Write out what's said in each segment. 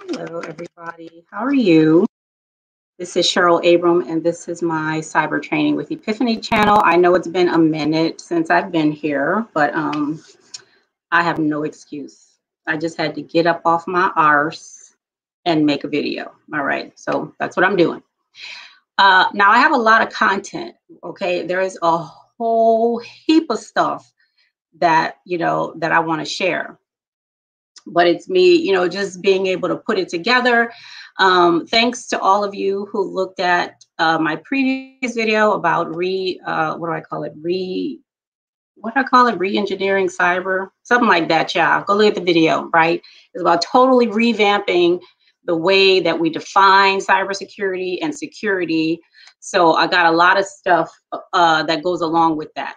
Hello, everybody. How are you? This is Cheryl Abram, and this is my cyber training with Ypifany channel. I know it's been a minute since I've been here, but um, I have no excuse. I just had to get up off my arse and make a video. All right, so that's what I'm doing. Uh, now I have a lot of content. Okay, there is a whole heap of stuff that you know that I want to share but it's me, you know, just being able to put it together. Um, thanks to all of you who looked at uh, my previous video about re, uh, what do I call it? Re, what do I call it? Re-engineering cyber, something like that, Yeah, Go look at the video, right? It's about totally revamping the way that we define cybersecurity and security. So I got a lot of stuff uh, that goes along with that.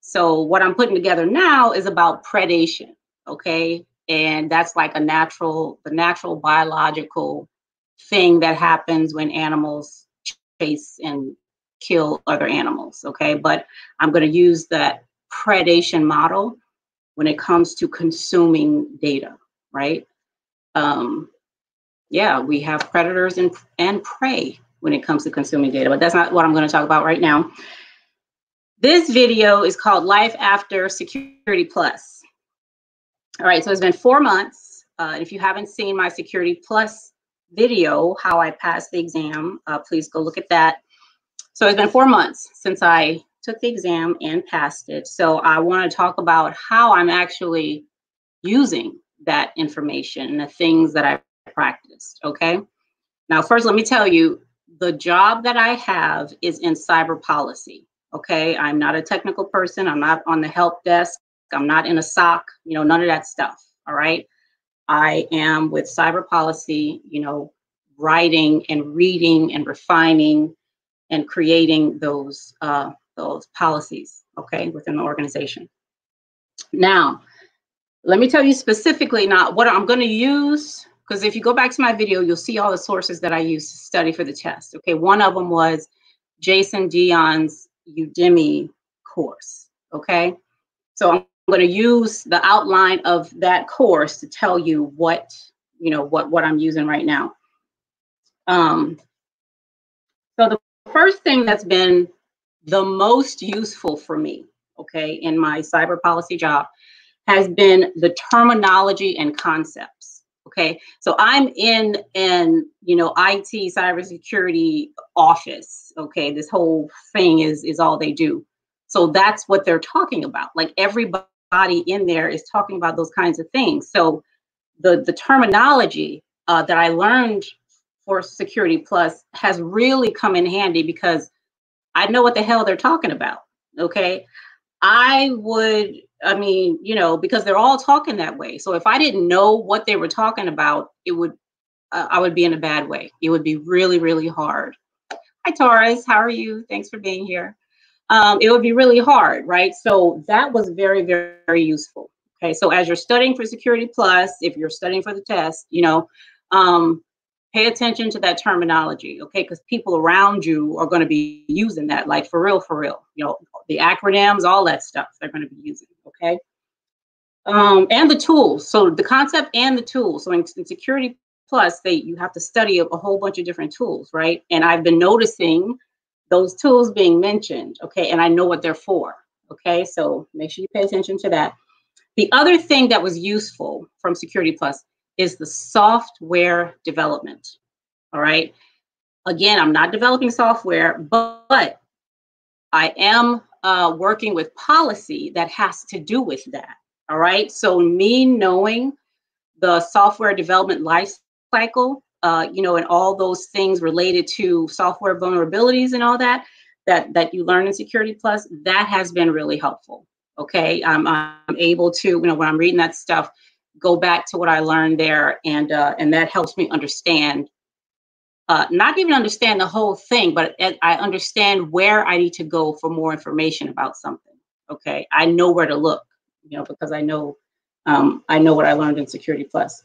So what I'm putting together now is about predation, okay? And that's like a natural the natural biological thing that happens when animals chase and kill other animals okay? But i'm going to use that predation model when it comes to consuming data right? Um yeah we have predators and and prey when it comes to consuming data but that's not what i'm going to talk about right now. This video is called life after security plus all right, so it's been four months. Uh, if you haven't seen my Security Plus video, how I passed the exam, uh, please go look at that. So it's been four months since I took the exam and passed it. So I want to talk about how I'm actually using that information and the things that I practiced. Okay. Now, first, let me tell you the job that I have is in cyber policy. Okay. I'm not a technical person, I'm not on the help desk. I'm not in a SOC, you know, none of that stuff. All right. I am with cyber policy, you know, writing and reading and refining and creating those uh, those policies, okay, within the organization. Now, let me tell you specifically not what I'm going to use because if you go back to my video, you'll see all the sources that I used to study for the test. Okay, one of them was Jason Dion's Udemy course. Okay, so I'm I'm going to use the outline of that course to tell you what, you know, what, what I'm using right now. Um, so the first thing that's been the most useful for me, okay, in my cyber policy job has been the terminology and concepts. Okay, so I'm in an you know IT cybersecurity office. Okay, this whole thing is is all they do. So that's what they're talking about. Like everybody body in there is talking about those kinds of things. So the the terminology uh, that I learned for Security Plus has really come in handy because I know what the hell they're talking about. Okay, I would. I mean, you know, because they're all talking that way. So if I didn't know what they were talking about, it would uh, I would be in a bad way. It would be really, really hard. Hi, Taurus. How are you? Thanks for being here um, it would be really hard, right? So that was very, very, very useful. Okay, so as you're studying for Security Plus, if you're studying for the test, you know, um, pay attention to that terminology, okay? Because people around you are going to be using that, like for real, for real. You know, the acronyms, all that stuff they're going to be using, okay? Um, and the tools. So the concept and the tools. So in, in Security Plus, they you have to study a, a whole bunch of different tools, right? And I've been noticing those tools being mentioned, okay, and I know what they're for, okay? So make sure you pay attention to that. The other thing that was useful from Security Plus is the software development, all right? Again, I'm not developing software, but, I am uh, working with policy that has to do with that, all right? So me knowing the software development life cycle uh, you know, and all those things related to software vulnerabilities and all that that that you learn in Security Plus, that has been really helpful. Okay, I'm, I'm able to, you know, when I'm reading that stuff, go back to what I learned there, and uh, and that helps me understand. Uh, not even understand the whole thing, but I understand where I need to go for more information about something. Okay, I know where to look, you know, because I know um, I know what I learned in Security Plus.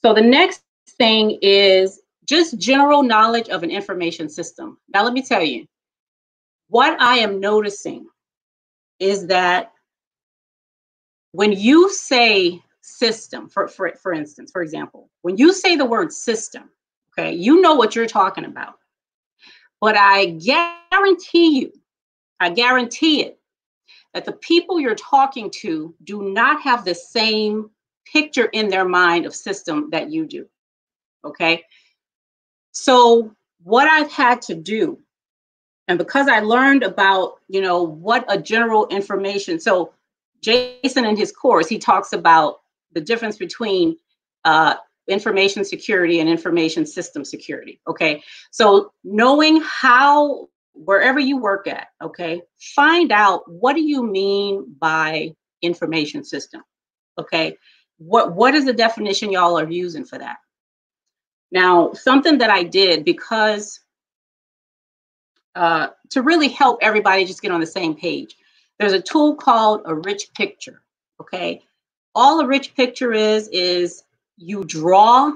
So the next thing is just general knowledge of an information system. Now, let me tell you, what I am noticing is that when you say system, for, for, for instance, for example, when you say the word system, okay, you know what you're talking about. But I guarantee you, I guarantee it, that the people you're talking to do not have the same picture in their mind of system that you do. Okay. So, what I've had to do, and because I learned about, you know, what a general information, so Jason in his course, he talks about the difference between uh, information security and information system security. Okay. So, knowing how wherever you work at, okay, find out what do you mean by information system? Okay. What what is the definition y'all are using for that? Now, something that I did because uh, to really help everybody just get on the same page, there's a tool called a rich picture. Okay. All a rich picture is, is you draw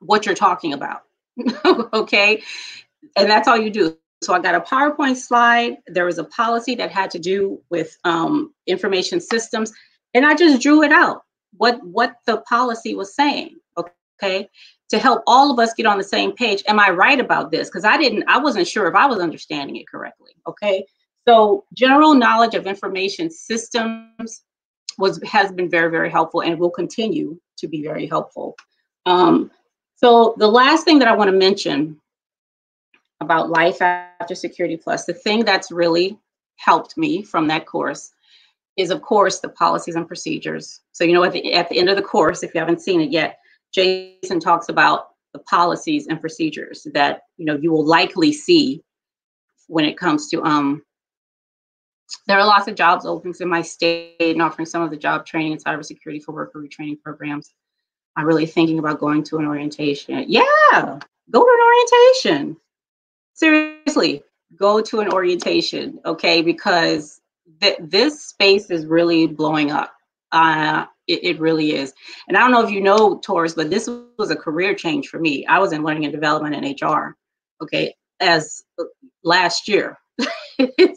what you're talking about. okay and that's all you do. So I got a PowerPoint slide. There was a policy that had to do with um, information systems, and I just drew it out. What what the policy was saying. Okay, to help all of us get on the same page. Am I right about this? Because I didn't. I wasn't sure if I was understanding it correctly. Okay, so general knowledge of information systems was has been very very helpful and will continue to be very helpful. Um, so the last thing that I want to mention about life after Security Plus, the thing that's really helped me from that course is, of course, the policies and procedures. So, you know, at the, at the end of the course, if you haven't seen it yet, Jason talks about the policies and procedures that, you know, you will likely see when it comes to, um, there are lots of jobs openings in my state and offering some of the job training and cybersecurity for worker retraining programs. I'm really thinking about going to an orientation. Yeah, go to an orientation seriously go to an orientation okay because th- this space is really blowing up uh, it, it, really is. And i don't know if you know taurus but this was a career change for me. I was in learning and development and hr okay as uh, last year.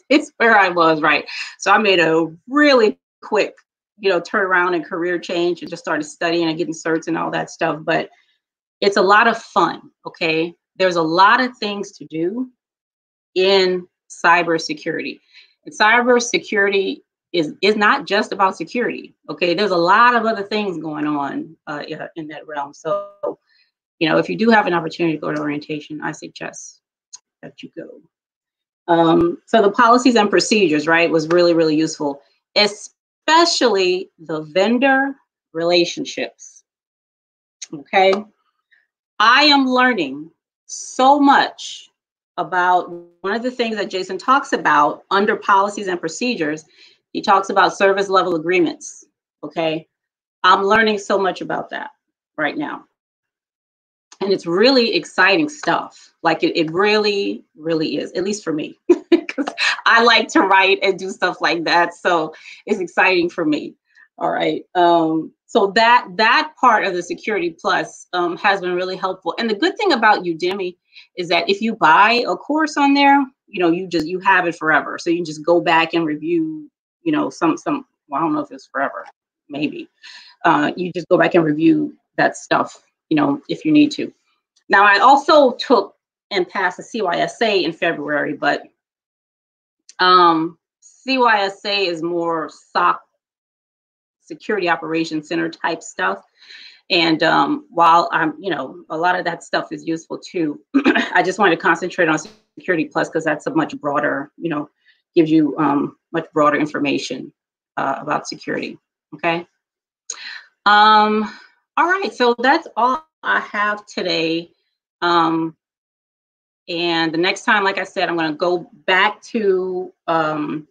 It's where i was right. So i made a really quick you know turnaround and career change and just started studying and getting certs and all that stuff but it's a lot of fun okay? There's a lot of things to do in cybersecurity. And cybersecurity is is not just about security. Okay, there's a lot of other things going on uh, in that realm. So, you know, if you do have an opportunity to go to orientation, I suggest that you go. Um, so the policies and procedures, right, was really really useful, especially the vendor relationships. Okay, I am learning so much about one of the things that Jason talks about under policies and procedures. He talks about service level agreements. Okay. I'm learning so much about that right now. And it's really exciting stuff. Like it, it really, really is, at least for me, because I like to write and do stuff like that. So it's exciting for me. All right. Um, so that that part of the security plus um, has been really helpful and the good thing about udemy is that if you buy a course on there you know you just you have it forever so you can just go back and review you know some some well, i don't know if it's forever maybe uh, you just go back and review that stuff you know if you need to now i also took and passed the CySA in february but um CySA is more soc security operations center type stuff. And um, while I'm, you know, a lot of that stuff is useful too, I just wanted to concentrate on Security Plus because that's a much broader, you know, gives you um, much broader information uh, about security. Okay. Um, all right. So that's all I have today. Um, and the next time, like I said, I'm going to go back to, um,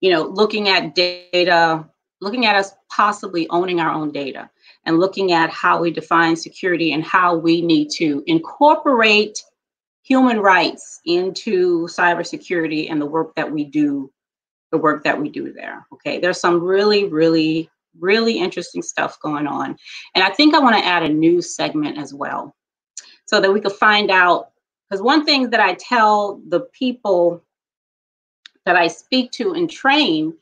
you know, looking at data looking at us possibly owning our own data and looking at how we define security and how we need to incorporate human rights into cybersecurity and the work that we do, the work that we do there. Okay, there's some really, really, really interesting stuff going on. And I think I want to add a new segment as well so that we could find out. Because one thing that I tell the people that I speak to and train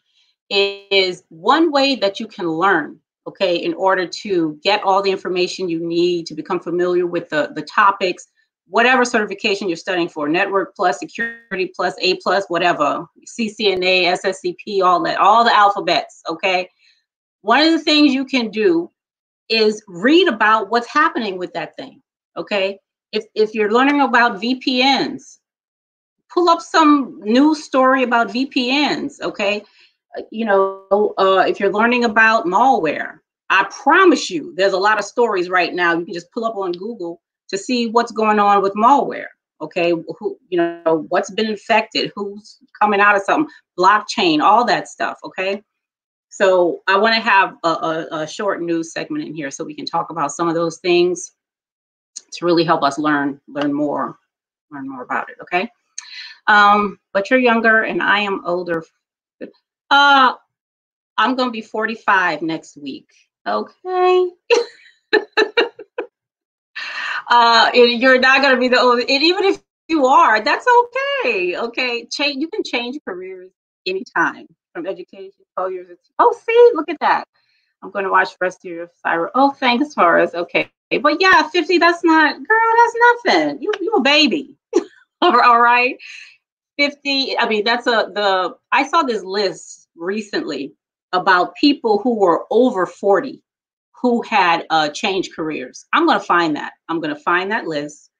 is one way that you can learn, okay, in order to get all the information you need to become familiar with the, the topics, whatever certification you're studying for, network plus, security plus, A plus, whatever, CCNA, SSCP, all that, all the alphabets, okay? One of the things you can do is read about what's happening with that thing, okay? If, if you're learning about VPNs, pull up some news story about VPNs, okay? you know, uh, if you're learning about malware, I promise you, there's a lot of stories right now. You can just pull up on Google to see what's going on with malware. Okay, who you know what's been infected, who's coming out of something, blockchain, all that stuff. Okay, so I want to have a, a, a short news segment in here so we can talk about some of those things to really help us learn learn more learn more about it. Okay, um, but you're younger and I am older uh, I'm to be 45 next week. Okay. uh, you're not going to be the only, and even if you are, that's okay. Okay. Change, you can change careers anytime from education, 12 years. Oh, see, look at that. I'm going to watch rest of your Cyber. Oh, thanks, Taurus. Okay. But yeah, 50, that's not, girl, that's nothing. You, you a baby. all right. 50 i mean that's a the i saw this list recently about people who were over 40 who had uh, changed careers. I'm going to find that. I'm going to find that list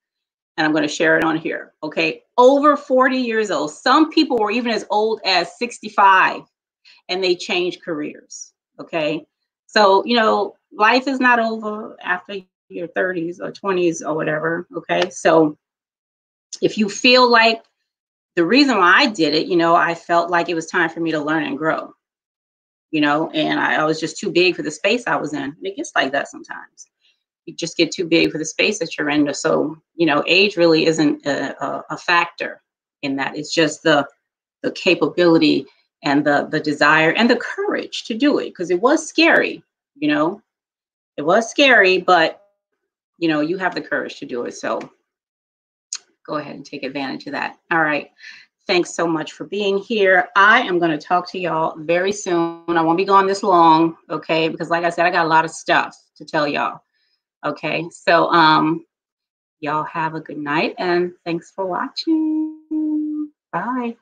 and i'm going to share it on here okay? Over 40 years old. Some people were even as old as 65 and they changed careers okay? So you know life is not over after your 30s or 20s or whatever okay? So if you feel like the reason why I did it, you know, I felt like it was time for me to learn and grow, you know, and I, I was just too big for the space I was in. And it gets like that sometimes. You just get too big for the space that you're in. So, you know, age really isn't a, a, a factor in that. It's just the the capability and the the desire and the courage to do it because it was scary, you know. It was scary, but you know, you have the courage to do it. So go ahead and take advantage of that. All right. Thanks so much for being here. I am going to talk to y'all very soon. I won't be gone this long, okay? Because like I said, I got a lot of stuff to tell y'all. Okay. So um y'all have a good night and thanks for watching. Bye.